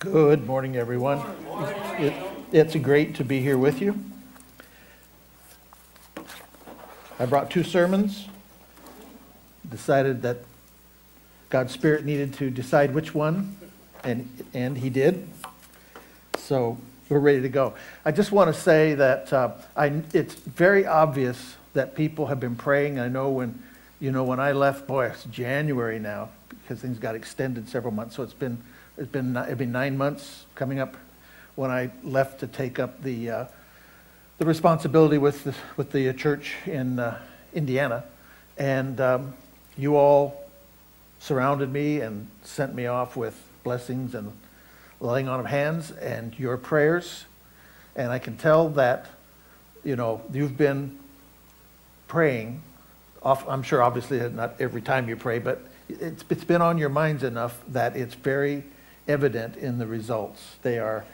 Good morning, everyone. It, it's great to be here with you. I brought two sermons. Decided that God's Spirit needed to decide which one, and, and He did. So we're ready to go. I just want to say that uh, I, it's very obvious that people have been praying. I know when, you know, when I left, boy, it's January now because things got extended several months. So it's been it's been it's been nine months coming up when I left to take up the uh, the responsibility with the, with the church in uh, Indiana, and um, you all surrounded me and sent me off with blessings and laying on of hands and your prayers, and I can tell that you know you've been praying. Off, I'm sure, obviously, not every time you pray, but it's, it's been on your minds enough that it's very evident in the results. They are,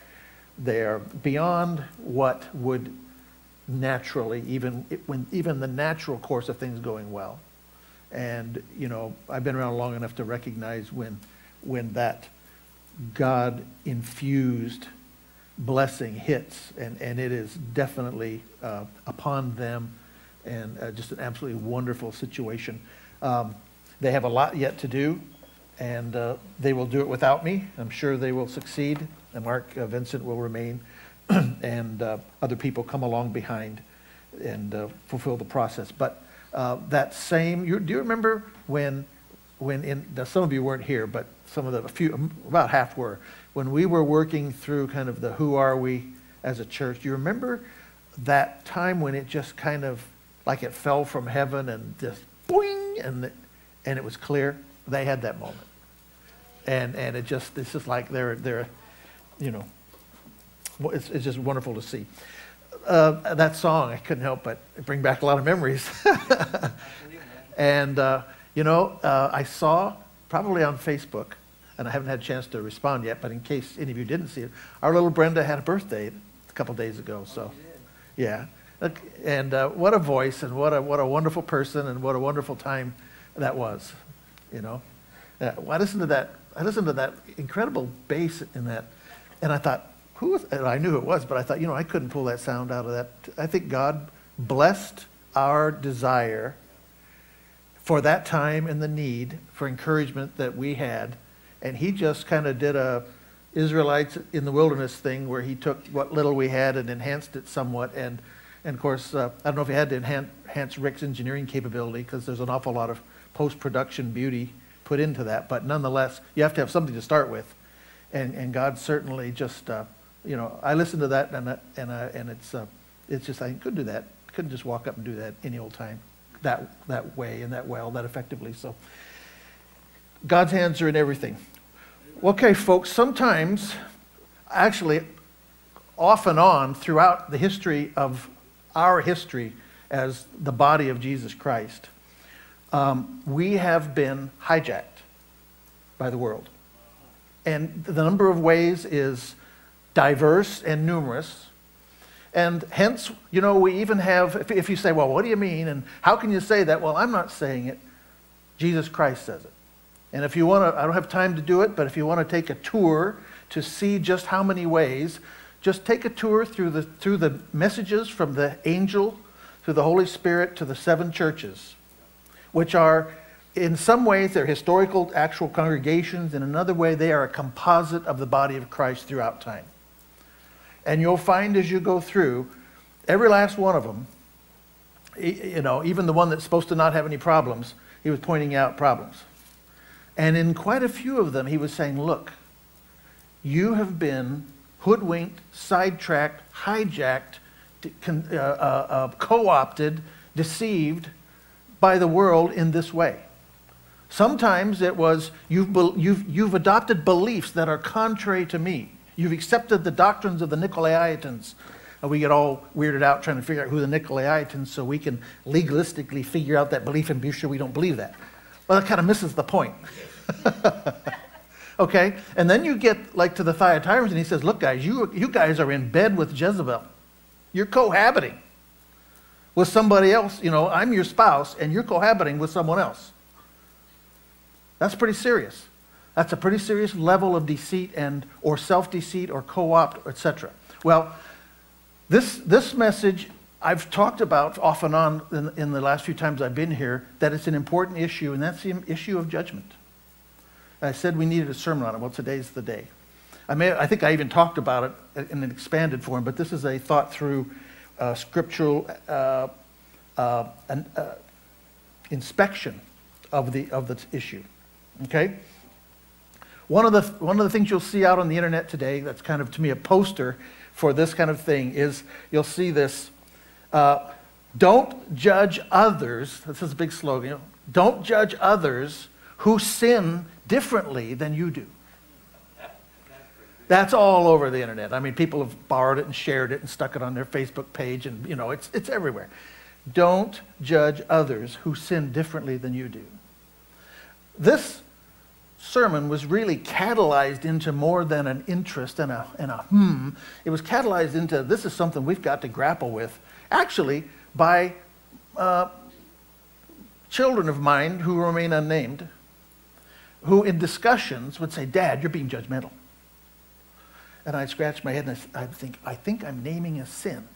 they are beyond what would naturally, even, when, even the natural course of things going well. And, you know, I've been around long enough to recognize when, when that God infused blessing hits, and, and it is definitely uh, upon them, and uh, just an absolutely wonderful situation. Um, they have a lot yet to do and uh, they will do it without me. I'm sure they will succeed. And Mark uh, Vincent will remain, and uh, other people come along behind and uh, fulfill the process. But uh, that same, you, do you remember when, when in, now some of you weren't here, but some of the, a few, um, about half were, when we were working through kind of the who are we as a church, do you remember that time when it just kind of, like it fell from heaven and just boing, and, and it was clear? They had that moment. And, and it just, it's just like they're, they're you know, it's, it's just wonderful to see. Uh, that song, I couldn't help but bring back a lot of memories. and, uh, you know, uh, I saw probably on Facebook, and I haven't had a chance to respond yet, but in case any of you didn't see it, our little Brenda had a birthday a couple days ago. So, yeah. And uh, what a voice, and what a, what a wonderful person, and what a wonderful time that was you know. Uh, I listened to that. I listened to that incredible bass in that, and I thought, who was? And I knew who it was, but I thought, you know, I couldn't pull that sound out of that. I think God blessed our desire for that time and the need for encouragement that we had, and He just kind of did a Israelites in the wilderness thing where He took what little we had and enhanced it somewhat, and and of course, uh, I don't know if He had to enhance, enhance Rick's engineering capability because there's an awful lot of post-production beauty put into that. But nonetheless, you have to have something to start with. And, and God certainly just, uh, you know, I listened to that and, and, uh, and it's, uh, it's just, I couldn't do that. Couldn't just walk up and do that any old time that, that way and that well, that effectively. So God's hands are in everything. Okay, folks, sometimes, actually, off and on throughout the history of our history as the body of Jesus Christ, um, we have been hijacked by the world. And the number of ways is diverse and numerous. And hence, you know, we even have, if, if you say, well, what do you mean? And how can you say that? Well, I'm not saying it. Jesus Christ says it. And if you want to, I don't have time to do it, but if you want to take a tour to see just how many ways, just take a tour through the, through the messages from the angel, through the Holy Spirit to the seven churches which are, in some ways, they're historical, actual congregations. In another way, they are a composite of the body of Christ throughout time. And you'll find as you go through, every last one of them, you know, even the one that's supposed to not have any problems, he was pointing out problems. And in quite a few of them, he was saying, look, you have been hoodwinked, sidetracked, hijacked, uh, uh, uh, co opted, deceived by the world in this way. Sometimes it was you've, you've, you've adopted beliefs that are contrary to me. You've accepted the doctrines of the Nicolaitans. And we get all weirded out trying to figure out who the Nicolaitans so we can legalistically figure out that belief and be sure we don't believe that. Well, that kind of misses the point. okay? And then you get like to the Thyatiras and he says, look guys, you, you guys are in bed with Jezebel. You're cohabiting with somebody else. You know, I'm your spouse and you're cohabiting with someone else. That's pretty serious. That's a pretty serious level of deceit and or self-deceit or co-opt, etc. Well, this, this message I've talked about off and on in, in the last few times I've been here that it's an important issue, and that's the issue of judgment. I said we needed a sermon on it. Well, today's the day. I, may, I think I even talked about it in an expanded form, but this is a thought through uh, scriptural uh, uh, an, uh, inspection of the, of the issue. Okay? One of, the, one of the things you'll see out on the internet today that's kind of, to me, a poster for this kind of thing is you'll see this don't judge others. This is a big slogan. Don't judge others who sin differently than you do. That's all over the internet. I mean, people have borrowed it and shared it and stuck it on their Facebook page, and you know, it's, it's everywhere. Don't judge others who sin differently than you do. This sermon was really catalyzed into more than an interest and a, and a hmm. It was catalyzed into this is something we've got to grapple with, actually, by uh, children of mine who remain unnamed, who in discussions would say, Dad, you're being judgmental. And I'd scratch my head and I'd think, I think I'm naming a sin.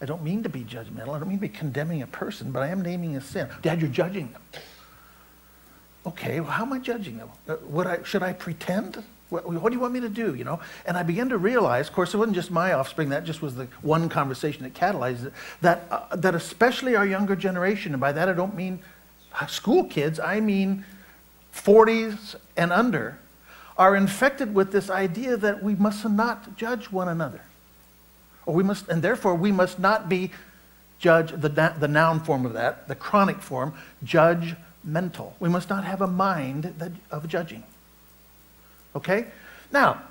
I don't mean to be judgmental. I don't mean to be condemning a person, but I am naming a sin. Dad, you're judging them. Okay, well, how am I judging them? Uh, what I, should I pretend? What, what, do you want me to do, you know? And I began to realize, of course, it wasn't just my offspring, that just was the one conversation that catalyzed it, that, uh, that especially our younger generation, and by that I don't mean school kids, I mean 40s and under, are infected with this idea that we must not judge one another. Or we must, and therefore we must not be judge, the, the noun form of that, the chronic form, judgmental. We must not have a mind that, of judging. Okay? Now,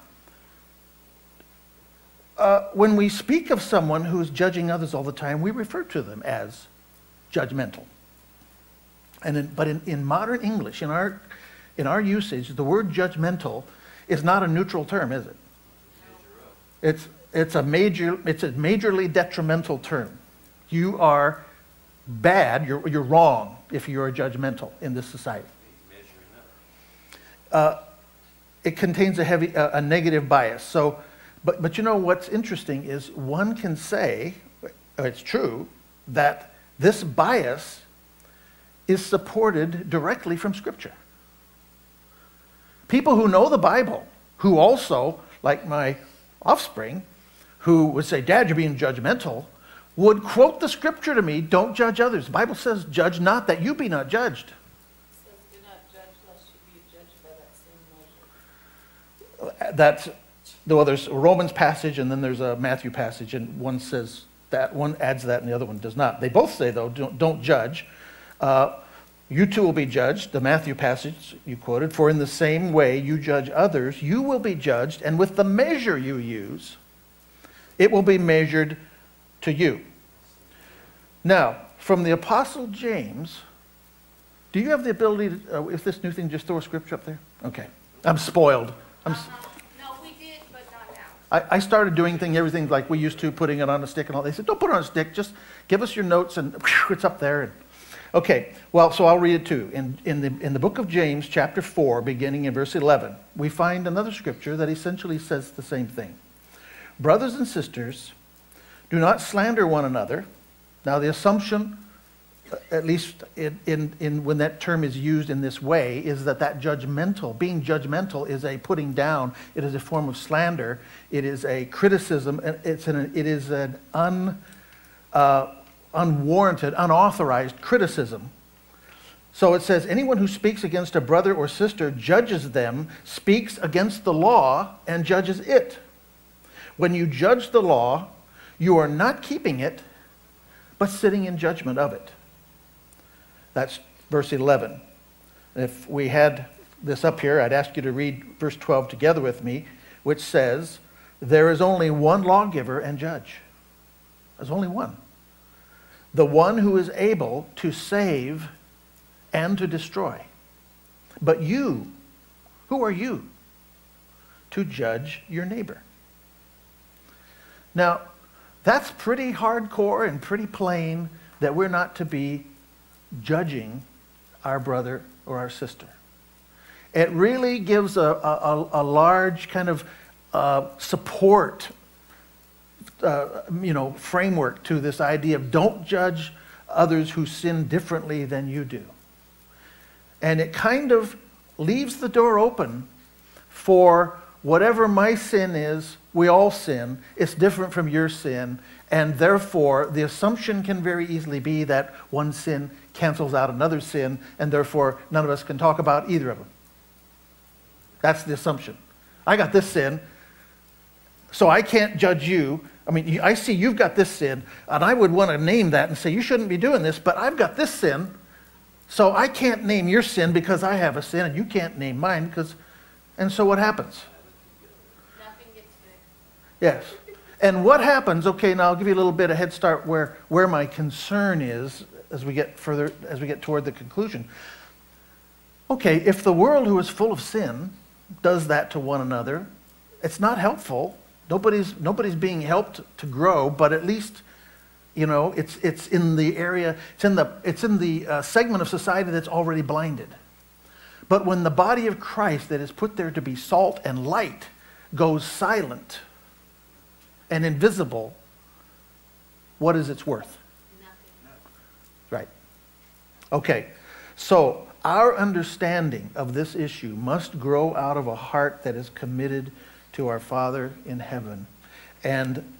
uh, when we speak of someone who's judging others all the time, we refer to them as judgmental. And in, but in, in modern English, in our, in our usage, the word judgmental is not a neutral term, is it? It's, it's a major, it's a majorly detrimental term. You are bad, you're, you're wrong if you're judgmental in this society. Uh, it contains a heavy, a negative bias. So, but, but you know what's interesting is one can say, it's true, that this bias is supported directly from Scripture. People who know the Bible, who also, like my offspring, who would say, Dad, you're being judgmental, would quote the scripture to me, don't judge others. The Bible says, judge not that you be not judged. That's, well, there's a Romans passage and then there's a Matthew passage, and one says that, one adds that, and the other one does not. They both say, though, don't, don't judge. Uh, you too will be judged, the Matthew passage you quoted, for in the same way you judge others, you will be judged, and with the measure you use, it will be measured to you. Now, from the Apostle James, do you have the ability to, uh, if this new thing, just throw a scripture up there? Okay. I'm spoiled. I'm, uh no, we did, but not now. I, I started doing thing, everything like we used to, putting it on a stick and all. They said, don't put it on a stick, just give us your notes and whew, it's up there. And, okay, well, so I'll read it too. In, in, the, in the book of James, chapter 4, beginning in verse 11, we find another scripture that essentially says the same thing. Brothers and sisters, do not slander one another. Now, the assumption, at least in, in, in, when that term is used in this way, is that that judgmental, being judgmental, is a putting down. It is a form of slander. It is a criticism. It's an, it is an un, uh, unwarranted, unauthorized criticism. So it says, anyone who speaks against a brother or sister judges them, speaks against the law, and judges it. When you judge the law, you are not keeping it, but sitting in judgment of it. That's verse 11. If we had this up here, I'd ask you to read verse 12 together with me, which says, There is only one lawgiver and judge. There's only one. The one who is able to save and to destroy. But you, who are you to judge your neighbor? Now, that's pretty hardcore and pretty plain that we're not to be judging our brother or our sister. it really gives a, a, a large kind of uh, support, uh, you know, framework to this idea of don't judge others who sin differently than you do. And it kind of leaves the door open for whatever my sin is, we all sin. It's different from your sin. And therefore, the assumption can very easily be that one sin cancels out another sin, and therefore none of us can talk about either of them. That's the assumption. I got this sin, so I can't judge you. I mean, I see you've got this sin, and I would want to name that and say, you shouldn't be doing this, but I've got this sin, so I can't name your sin because I have a sin, and you can't name mine because. And so what happens? Nothing gets fixed. Yes. And what happens, okay, now I'll give you a little bit of head start where, where my concern is as we get further, as we get toward the conclusion. Okay, if the world who is full of sin does that to one another, it's not helpful. Nobody's, nobody's being helped to grow, but at least, you know, it's, it's in the area, it's in the, it's in the uh, segment of society that's already blinded. But when the body of Christ that is put there to be salt and light goes silent, and invisible, what is its worth? Nothing. Right. Okay. So our understanding of this issue must grow out of a heart that is committed to our Father in heaven. And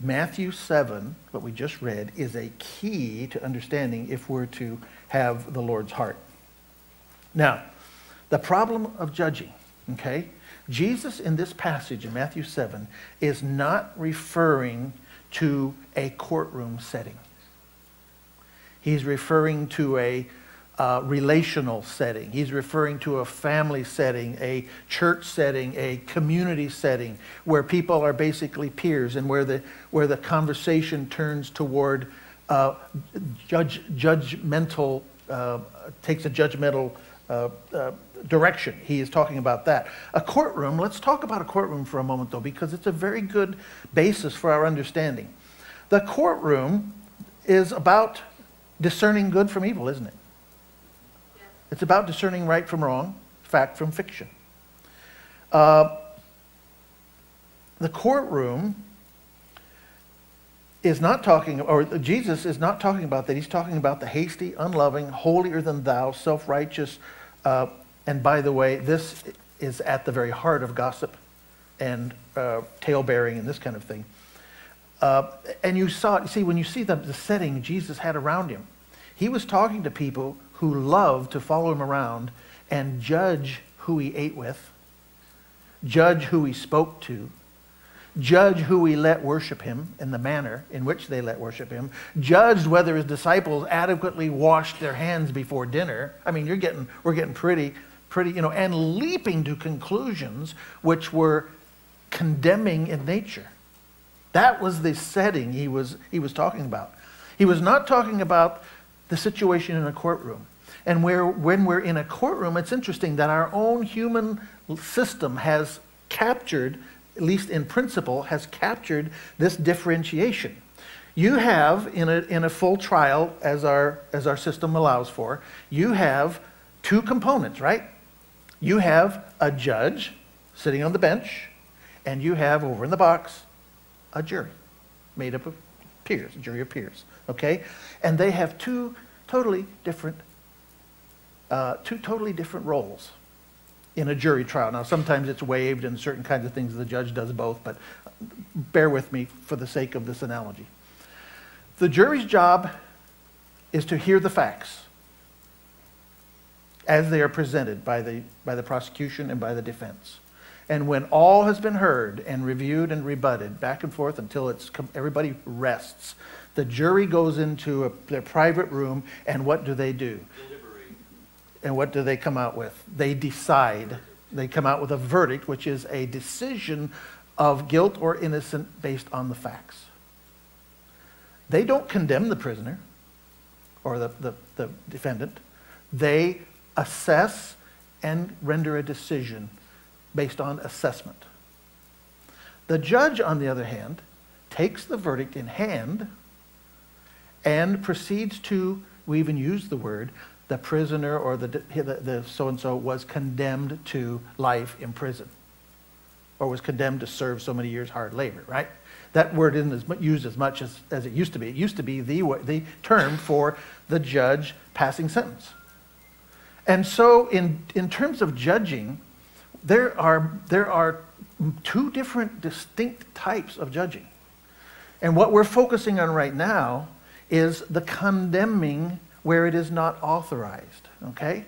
Matthew 7, what we just read, is a key to understanding if we're to have the Lord's heart. Now, the problem of judging, okay? Jesus in this passage in Matthew 7 is not referring to a courtroom setting. He's referring to a uh, relational setting. He's referring to a family setting, a church setting, a community setting where people are basically peers and where the, where the conversation turns toward uh, judge, judgmental, uh, takes a judgmental uh, uh, direction. He is talking about that. A courtroom, let's talk about a courtroom for a moment, though, because it's a very good basis for our understanding. The courtroom is about discerning good from evil, isn't it? It's about discerning right from wrong, fact from fiction. Uh, the courtroom is not talking, or Jesus is not talking about that. He's talking about the hasty, unloving, holier than thou, self righteous, uh, and by the way, this is at the very heart of gossip and uh, tale bearing and this kind of thing. Uh, and you saw, you see, when you see the, the setting Jesus had around him, he was talking to people who loved to follow him around and judge who he ate with, judge who he spoke to, judge who he let worship him in the manner in which they let worship him, judged whether his disciples adequately washed their hands before dinner. I mean, you're getting, we're getting pretty pretty, you know, and leaping to conclusions which were condemning in nature. That was the setting he was, he was talking about. He was not talking about the situation in a courtroom. And where, when we're in a courtroom, it's interesting that our own human system has captured, at least in principle, has captured this differentiation. You have, in a, in a full trial, as our, as our system allows for, you have two components, right? You have a judge sitting on the bench, and you have over in the box a jury made up of peers, jury of peers. Okay? And they have two totally different, uh, two totally different roles in a jury trial. Now, sometimes it's waived and certain kinds of things the judge does both, but bear with me for the sake of this analogy. The jury's job is to hear the facts as they are presented by the, by the prosecution and by the defense. And when all has been heard and reviewed and rebutted back and forth until it's everybody rests, the jury goes into a, their private room and what do they do? Deliberate. And what do they come out with? They decide. They come out with a verdict, which is a decision of guilt or innocent based on the facts. They don't condemn the prisoner or the, the, the defendant. They assess and render a decision based on assessment. The judge, on the other hand, takes the verdict in hand and proceeds to, we even use the word, the prisoner or the, the, the so-and-so was condemned to life in prison or was condemned to serve so many years hard labor, right? That word isn't as used as much as, as it used to be. It used to be the, the term for the judge passing sentence. And so, in, in terms of judging, there are, there are two different distinct types of judging. And what we're focusing on right now is the condemning where it is not authorized, okay?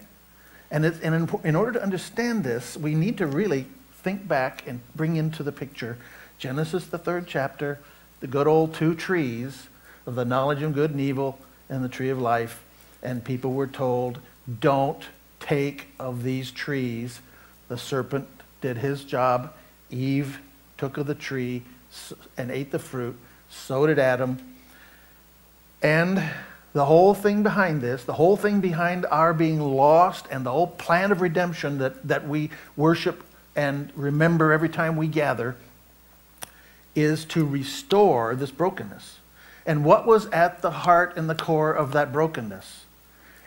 And, it's, and in, in order to understand this, we need to really think back and bring into the picture Genesis, the third chapter, the good old two trees of the knowledge of good and evil and the tree of life. And people were told, don't take of these trees. The serpent did his job. Eve took of the tree and ate the fruit. So did Adam. And the whole thing behind this, the whole thing behind our being lost and the whole plan of redemption that, that we worship and remember every time we gather is to restore this brokenness. And what was at the heart and the core of that brokenness?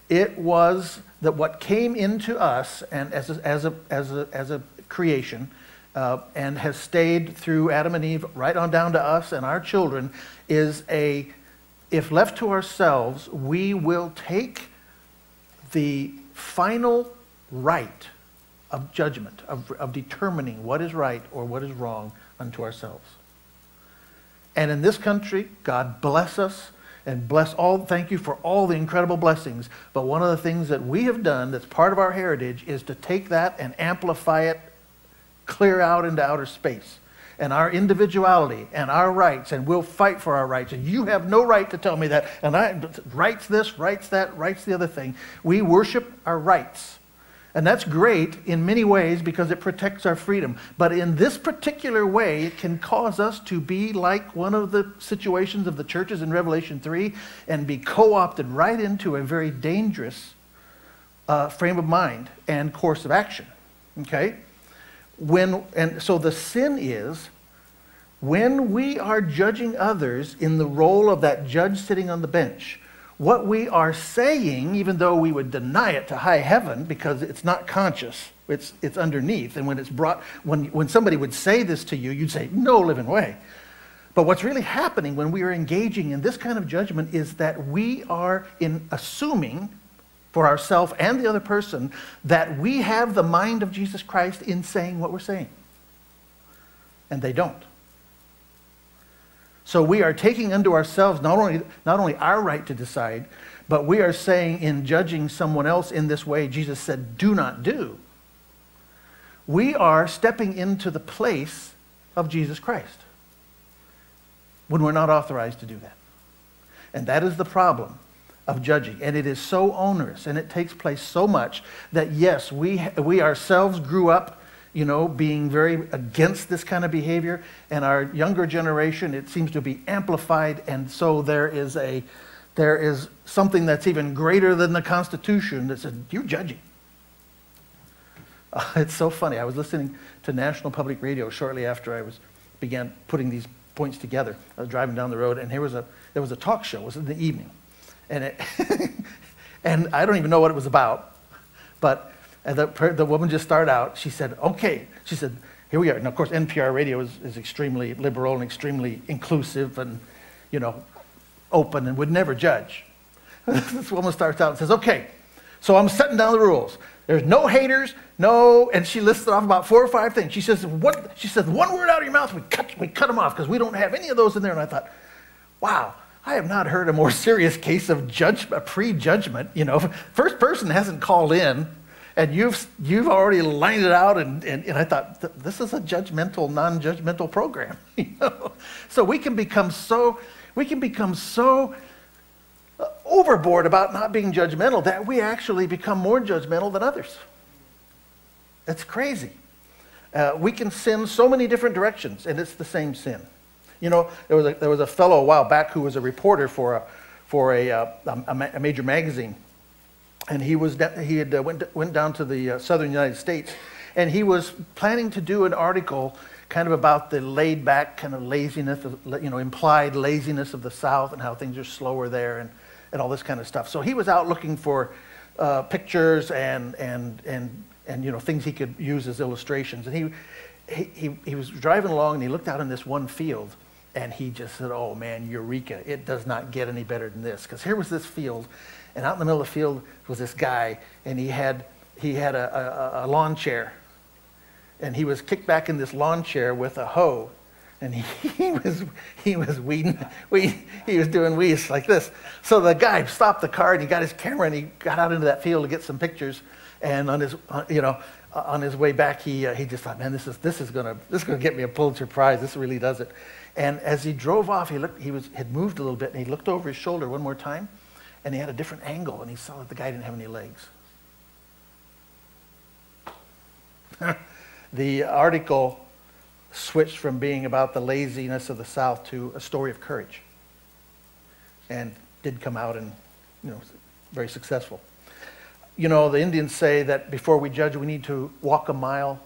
It was that what came into us and as a, as a, as a, as a creation uh, and has stayed through Adam and Eve right on down to us and our children is a, if left to ourselves, we will take the final right of judgment, of, of determining what is right or what is wrong unto ourselves. And in this country, God bless us and bless all, thank you for all the incredible blessings. But one of the things that we have done that's part of our heritage is to take that and amplify it clear out into outer space. And our individuality and our rights, and we'll fight for our rights. And you have no right to tell me that. And I, rights this, rights that, rights the other thing. We worship our rights. And that's great in many ways because it protects our freedom. But in this particular way, it can cause us to be like one of the situations of the churches in Revelation 3 and be co opted right into a very dangerous uh, frame of mind and course of action. Okay? When, and so the sin is when we are judging others in the role of that judge sitting on the bench, what we are saying, even though we would deny it to high heaven because it's not conscious, it's, it's underneath. And when it's brought, when, when somebody would say this to you, you'd say, no living way. But what's really happening when we are engaging in this kind of judgment is that we are in assuming for ourselves and the other person that we have the mind of Jesus Christ in saying what we're saying. And they don't. So we are taking unto ourselves not only, not only our right to decide, but we are saying in judging someone else in this way, Jesus said, do not do. We are stepping into the place of Jesus Christ when we're not authorized to do that. And that is the problem of judging. And it is so onerous and it takes place so much that, yes, we, we ourselves grew up, you know, being very against this kind of behavior. And our younger generation, it seems to be amplified. And so there is, a, there is something that's even greater than the Constitution that says, you're judging. Uh, it's so funny. I was listening to National Public Radio shortly after I was began putting these points together. I was driving down the road, and here was a there was a talk show. It was in the evening, and it and I don't even know what it was about, but the the woman just started out. She said, "Okay," she said, "Here we are." And of course, NPR radio is, is extremely liberal and extremely inclusive, and you know, open and would never judge. this woman starts out and says, "Okay." So I'm setting down the rules. There's no haters, no, and she listed off about four or five things. She says, what, she says, one word out of your mouth, we cut, we cut them off because we don't have any of those in there. And I thought, wow, I have not heard a more serious case of judge, prejudgment. You know, first person hasn't called in, and you've, you've already lined it out. And, and, and I thought, this is a judgmental, non-judgmental program. You know? So we can become so, we can become so overboard about not being judgmental that we actually become more judgmental than others. It's crazy. Uh, we can sin so many different directions, and it's the same sin. You know, there was a, there was a fellow a while back who was a reporter for a, for a, uh, a, a major magazine, and he, was, he had uh, went, went down to the uh, southern United States, and he was planning to do an article kind of about the laid back kind of laziness, of, you know, implied laziness of the South and how things are slower there and, and all this kind of stuff. So he was out looking for uh, pictures and, and, and, and, you know, things he could use as illustrations. And he, he, he, he was driving along and he looked out in this one field and he just said, oh man, eureka, it does not get any better than this. Because here was this field and out in the middle of the field was this guy and he had, he had a, a, a lawn chair. And he was kicked back in this lawn chair with a hoe. And he, he was he was weeding we he was doing weeds like this. So the guy stopped the car and he got his camera and he got out into that field to get some pictures. And on his uh, you know uh, on his way back he uh, he just thought man this is this is gonna this is gonna get me a Pulitzer Prize. This really does it. And as he drove off he looked he was had moved a little bit and he looked over his shoulder one more time and he had a different angle and he saw that the guy didn't have any legs the article switched from being about the laziness of the South to a story of courage. And did come out and, you know, very successful. You know, the Indians say that before we judge, we need to walk a mile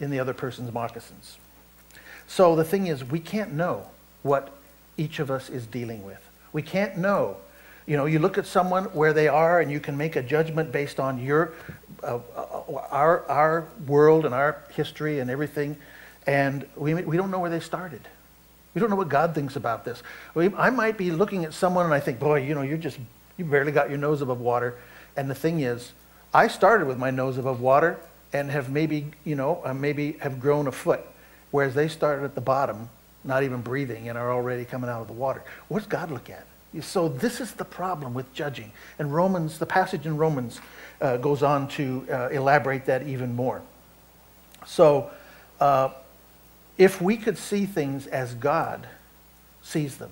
in the other person's moccasins. So the thing is, we can't know what each of us is dealing with. We can't know. You know, you look at someone where they are and you can make a judgment based on your, uh, uh, our, our world and our history and everything and we, we don't know where they started. We don't know what God thinks about this. We, I might be looking at someone and I think, boy, you know, you're just, you barely got your nose above water. And the thing is, I started with my nose above water and have maybe, you know, uh, maybe have grown a foot, whereas they started at the bottom, not even breathing, and are already coming out of the water. What does God look at? So this is the problem with judging. And Romans, the passage in Romans uh, goes on to uh, elaborate that even more. So, uh, if we could see things as God sees them.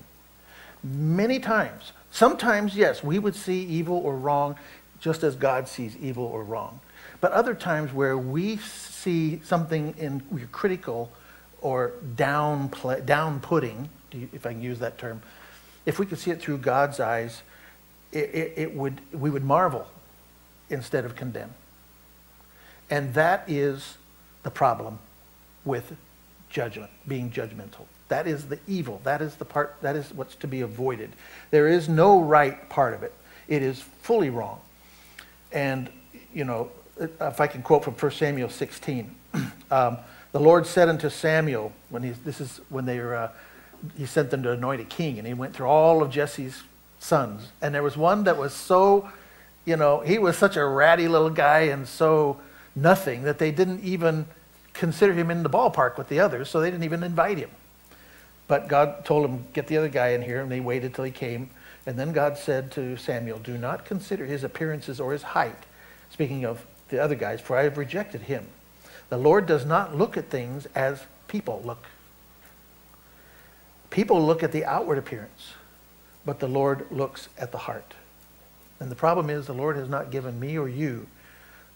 Many times, sometimes, yes, we would see evil or wrong just as God sees evil or wrong. But other times where we see something in critical or down down putting, if I can use that term, if we could see it through God's eyes, it, it, it would we would marvel instead of condemn. And that is the problem with judgment, being judgmental. That is the evil. That is the part, that is what's to be avoided. There is no right part of it. It is fully wrong. And, you know, if I can quote from 1 Samuel 16, um, the Lord said unto Samuel, when he, this is when they were, uh, he sent them to anoint a king, and he went through all of Jesse's sons. And there was one that was so, you know, he was such a ratty little guy and so nothing that they didn't even consider him in the ballpark with the others, so they didn't even invite him. But God told him, get the other guy in here, and they waited till he came. And then God said to Samuel, do not consider his appearances or his height, speaking of the other guys, for I have rejected him. The Lord does not look at things as people look. People look at the outward appearance, but the Lord looks at the heart. And the problem is the Lord has not given me or you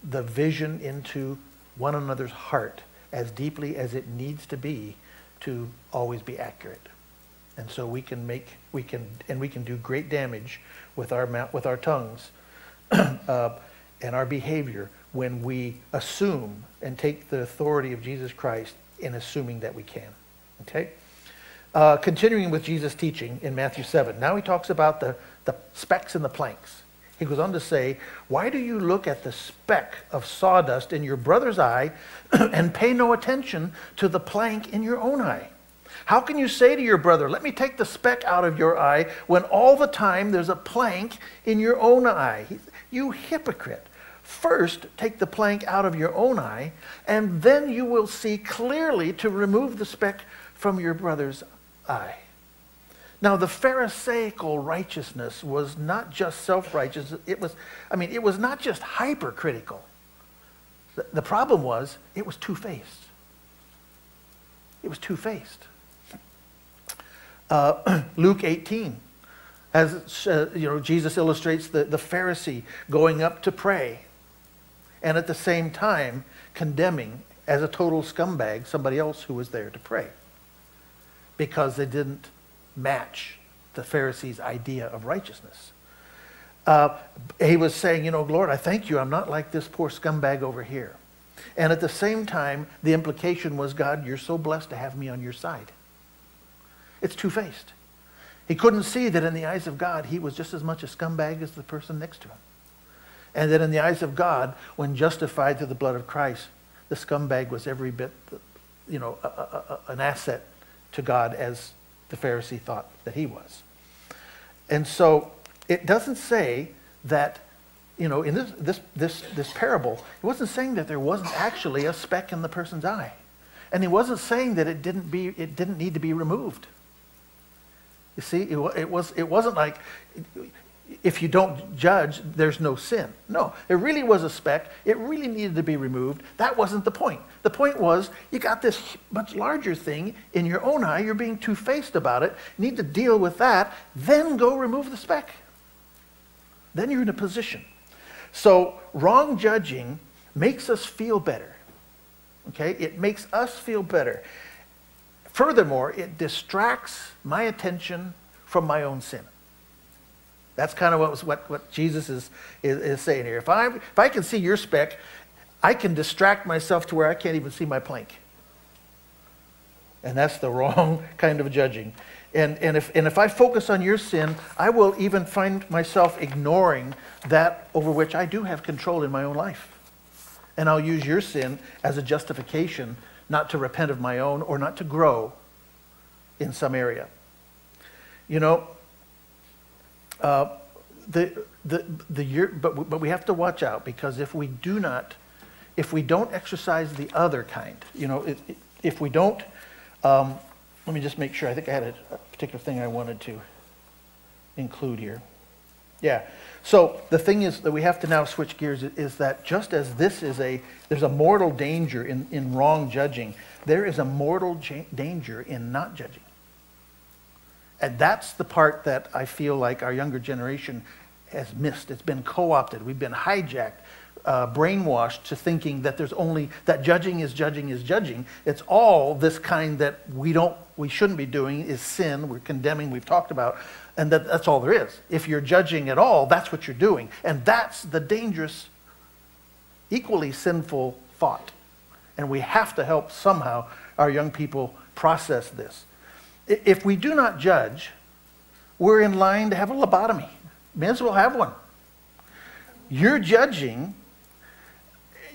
the vision into one another's heart as deeply as it needs to be to always be accurate. And so we can make, we can, and we can do great damage with our, with our tongues uh, and our behavior when we assume and take the authority of Jesus Christ in assuming that we can. Okay? Uh, continuing with Jesus' teaching in Matthew 7. Now he talks about the, the specks and the planks. He goes on to say, Why do you look at the speck of sawdust in your brother's eye and pay no attention to the plank in your own eye? How can you say to your brother, Let me take the speck out of your eye, when all the time there's a plank in your own eye? You hypocrite. First, take the plank out of your own eye, and then you will see clearly to remove the speck from your brother's eye. Now, the Pharisaical righteousness was not just self-righteous. It was, I mean, it was not just hypercritical. The, the problem was it was two-faced. It was two-faced. Uh, Luke 18, as uh, you know, Jesus illustrates the, the Pharisee going up to pray, and at the same time condemning as a total scumbag somebody else who was there to pray because they didn't match the Pharisees' idea of righteousness. Uh, he was saying, you know, Lord, I thank you. I'm not like this poor scumbag over here. And at the same time, the implication was, God, you're so blessed to have me on your side. It's two-faced. He couldn't see that in the eyes of God, he was just as much a scumbag as the person next to him. And that in the eyes of God, when justified through the blood of Christ, the scumbag was every bit, you know, a, a, a, an asset to God as the Pharisee thought that he was. And so it doesn't say that, you know, in this, this, this, this parable, it wasn't saying that there wasn't actually a speck in the person's eye. And he wasn't saying that it didn't, be, it didn't need to be removed. You see, it, it, was, it wasn't like if you don't judge, there's no sin. No, it really was a speck. It really needed to be removed. That wasn't the point. The point was you got this much larger thing in your own eye. You're being two faced about it. You need to deal with that. Then go remove the speck. Then you're in a position. So, wrong judging makes us feel better. Okay? It makes us feel better. Furthermore, it distracts my attention from my own sin. That's kind of what, was, what, what Jesus is, is, is saying here. If I, if I can see your speck, I can distract myself to where I can't even see my plank. And that's the wrong kind of judging. And, and, if, and if I focus on your sin, I will even find myself ignoring that over which I do have control in my own life. And I'll use your sin as a justification not to repent of my own or not to grow in some area. You know, uh, the, the, the year, but, but we have to watch out because if we do not, if we don't exercise the other kind, you know, if, if we don't, um, let me just make sure. I think I had a, a particular thing I wanted to include here. Yeah. So the thing is that we have to now switch gears is that just as this is a, there's a mortal danger in, in wrong judging, there is a mortal danger in not judging. And that's the part that I feel like our younger generation has missed. It's been co opted. We've been hijacked, uh, brainwashed to thinking that there's only, that judging is judging is judging. It's all this kind that we don't, we shouldn't be doing is sin. We're condemning, we've talked about. And that, that's all there is. If you're judging at all, that's what you're doing. And that's the dangerous, equally sinful thought. And we have to help somehow our young people process this. If we do not judge, we're in line to have a lobotomy. May as well have one. You're judging,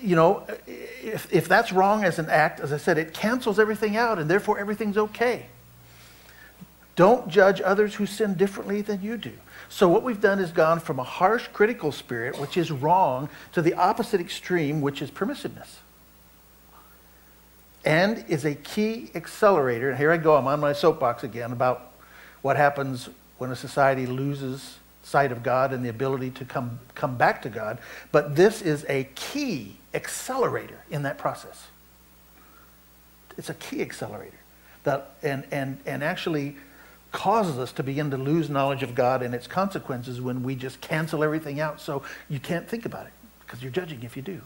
you know, if, if that's wrong as an act, as I said, it cancels everything out and therefore everything's okay. Don't judge others who sin differently than you do. So, what we've done is gone from a harsh, critical spirit, which is wrong, to the opposite extreme, which is permissiveness and is a key accelerator. And here I go, I'm on my soapbox again about what happens when a society loses sight of God and the ability to come, come back to God. But this is a key accelerator in that process. It's a key accelerator that, and, and, and actually causes us to begin to lose knowledge of God and its consequences when we just cancel everything out so you can't think about it because you're judging if you do.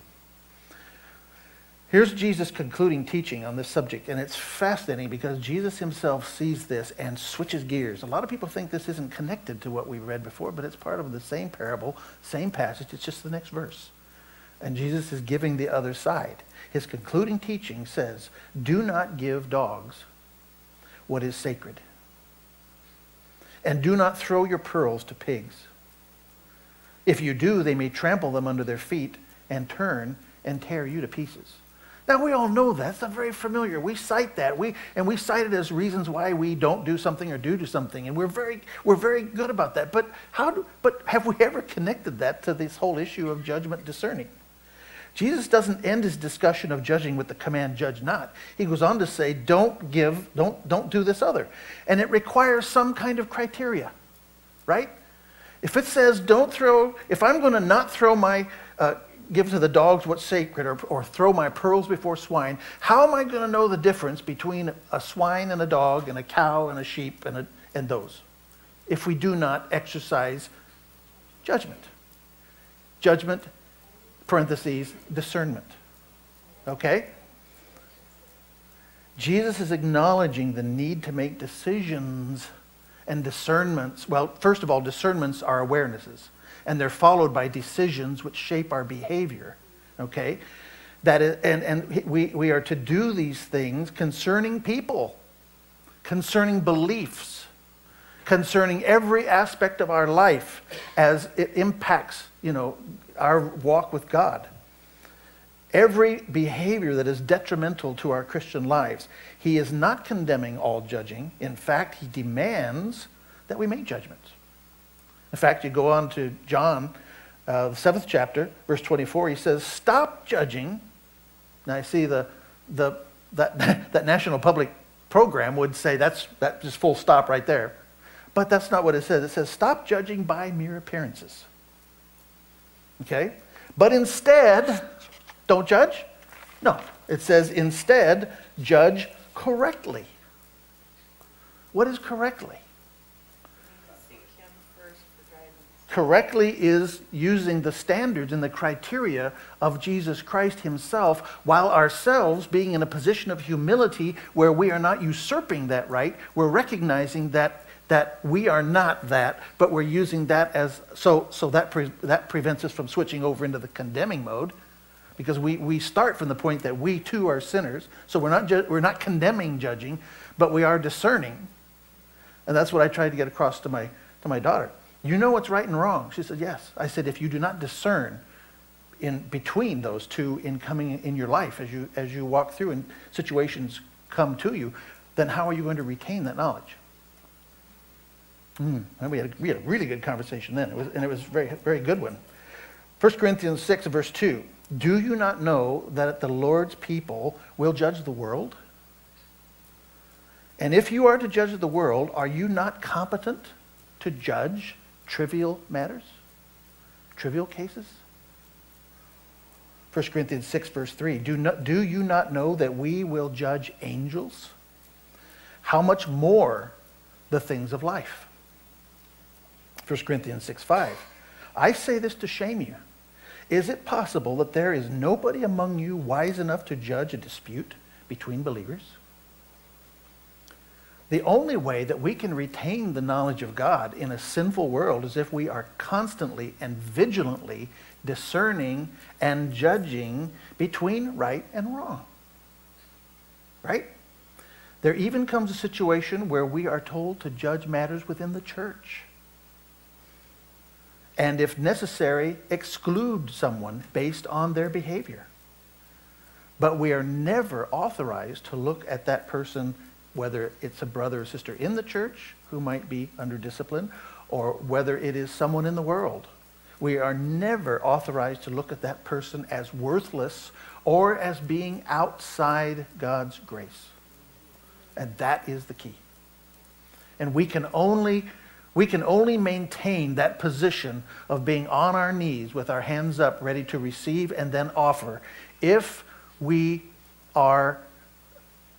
Here's Jesus' concluding teaching on this subject, and it's fascinating because Jesus himself sees this and switches gears. A lot of people think this isn't connected to what we read before, but it's part of the same parable, same passage. It's just the next verse. And Jesus is giving the other side. His concluding teaching says, Do not give dogs what is sacred, and do not throw your pearls to pigs. If you do, they may trample them under their feet and turn and tear you to pieces. Now, we all know that. It's not very familiar. We cite that. We, and we cite it as reasons why we don't do something or do do something. And we're very, we're very good about that. But, how do, but have we ever connected that to this whole issue of judgment discerning? Jesus doesn't end his discussion of judging with the command, judge not. He goes on to say, don't give, don't, don't do this other. And it requires some kind of criteria, right? If it says don't throw, if I'm going to not throw my uh, give to the dogs what's sacred or, or throw my pearls before swine, how am I going to know the difference between a swine and a dog and a cow and a sheep and, a, and those if we do not exercise judgment? Judgment, parentheses, discernment. Okay? Jesus is acknowledging the need to make decisions and discernments. Well, first of all, discernments are awarenesses and they're followed by decisions which shape our behavior. Okay? That is, and and we, we are to do these things concerning people, concerning beliefs, concerning every aspect of our life as it impacts you know, our walk with God. Every behavior that is detrimental to our Christian lives, he is not condemning all judging. In fact, he demands that we make judgments. In fact, you go on to John, uh, the seventh chapter, verse 24, he says, Stop judging. Now, I see the, the, that, that national public program would say that's, that's just full stop right there. But that's not what it says. It says, Stop judging by mere appearances. Okay? But instead, don't judge? No. It says instead, judge correctly. What is correctly? Seek him first for guidance. Correctly is using the standards and the criteria of Jesus Christ himself while ourselves being in a position of humility where we are not usurping that right. We're recognizing that that we are not that, but we're using that as so so that pre, that prevents us from switching over into the condemning mode because we, we start from the point that we too are sinners. So we're not, ju- we're not condemning judging, but we are discerning. And that's what I tried to get across to my, to my daughter. You know what's right and wrong. She said, yes. I said, if you do not discern in between those two in coming in your life as you, as you walk through and situations come to you, then how are you going to retain that knowledge? Mm, and we had, a, we had a really good conversation then, it was, and it was a very, very good one. 1 Corinthians 6, verse 2. Do you not know that the Lord's people will judge the world? And if you are to judge the world, are you not competent to judge trivial matters? Trivial cases? 1 Corinthians 6, verse 3. Do, not, do you not know that we will judge angels? How much more the things of life? 1 Corinthians 6, 5. I say this to shame you. Is it possible that there is nobody among you wise enough to judge a dispute between believers? The only way that we can retain the knowledge of God in a sinful world is if we are constantly and vigilantly discerning and judging between right and wrong. Right? There even comes a situation where we are told to judge matters within the church and if necessary, exclude someone based on their behavior. But we are never authorized to look at that person, whether it's a brother or sister in the church who might be under discipline, or whether it is someone in the world. We are never authorized to look at that person as worthless or as being outside God's grace. And that is the key. And we can only we can only maintain that position of being on our knees with our hands up, ready to receive and then offer, if we are,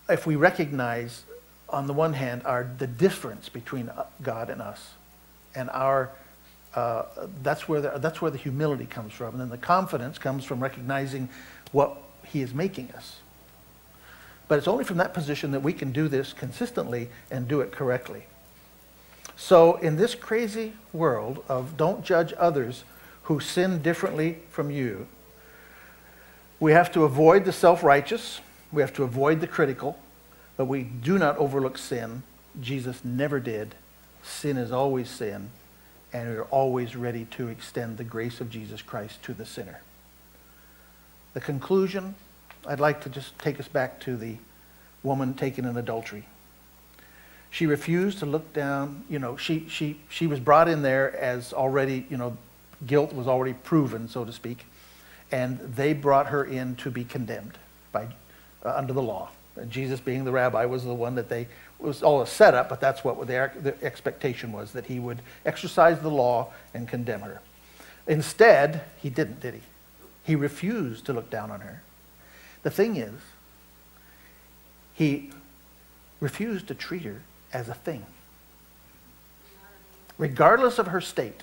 if we recognize, on the one hand, our, the difference between God and us. And our, uh, that's, where the, that's where the humility comes from. And then the confidence comes from recognizing what He is making us. But it's only from that position that we can do this consistently and do it correctly. So, in this crazy world of don't judge others who sin differently from you, we have to avoid the self righteous, we have to avoid the critical, but we do not overlook sin. Jesus never did. Sin is always sin, and we are always ready to extend the grace of Jesus Christ to the sinner. The conclusion, I'd like to just take us back to the woman taken in adultery. She refused to look down. You know, she, she, she was brought in there as already, you know, guilt was already proven, so to speak. And they brought her in to be condemned by, uh, under the law. And Jesus, being the rabbi, was the one that they, was all a setup, but that's what their, the expectation was, that he would exercise the law and condemn her. Instead, he didn't, did he? He refused to look down on her. The thing is, he refused to treat her as a thing. Regardless of her state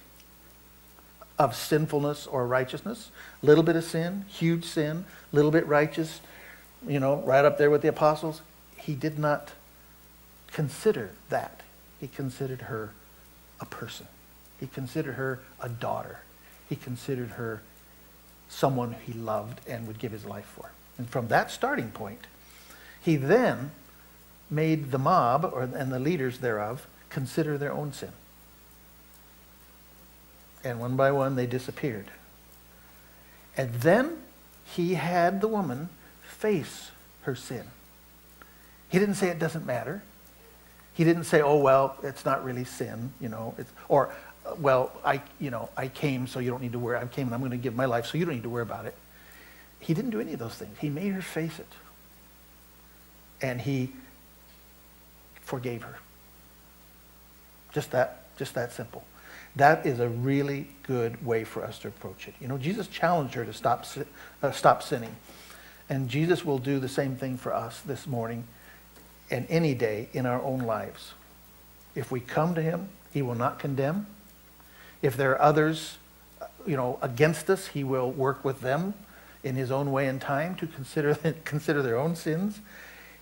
of sinfulness or righteousness, little bit of sin, huge sin, little bit righteous, you know, right up there with the apostles, he did not consider that. He considered her a person. He considered her a daughter. He considered her someone he loved and would give his life for. And from that starting point, he then made the mob or, and the leaders thereof consider their own sin. And one by one, they disappeared. And then he had the woman face her sin. He didn't say it doesn't matter. He didn't say, oh, well, it's not really sin, you know, it's, or, uh, well, I, you know, I came so you don't need to worry. I came and I'm going to give my life so you don't need to worry about it. He didn't do any of those things. He made her face it. And he forgave her. Just that, just that simple. That is a really good way for us to approach it. You know, Jesus challenged her to stop, uh, stop sinning. And Jesus will do the same thing for us this morning and any day in our own lives. If we come to him, he will not condemn. If there are others, you know, against us, he will work with them in his own way and time to consider, consider their own sins.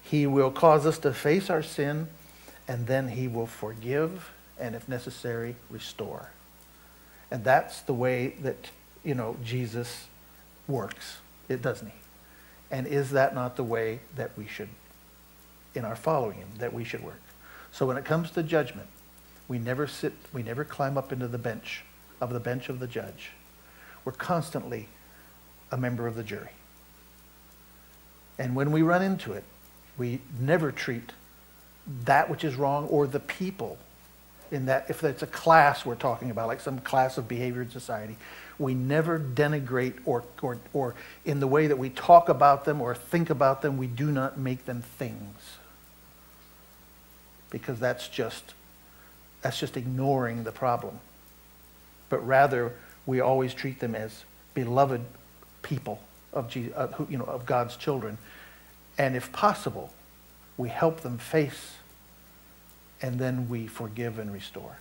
He will cause us to face our sin, and then he will forgive and, if necessary, restore. And that's the way that, you know, Jesus works, it doesn't he? And is that not the way that we should, in our following him, that we should work? So when it comes to judgment, we never sit, we never climb up into the bench of the bench of the judge. We're constantly a member of the jury. And when we run into it, we never treat that which is wrong or the people in that, if it's a class we're talking about, like some class of behavior in society, we never denigrate or, or, or in the way that we talk about them or think about them, we do not make them things. Because that's just, that's just ignoring the problem. But rather, we always treat them as beloved people of, Jesus, you know, of God's children. And if possible, we help them face and then we forgive and restore.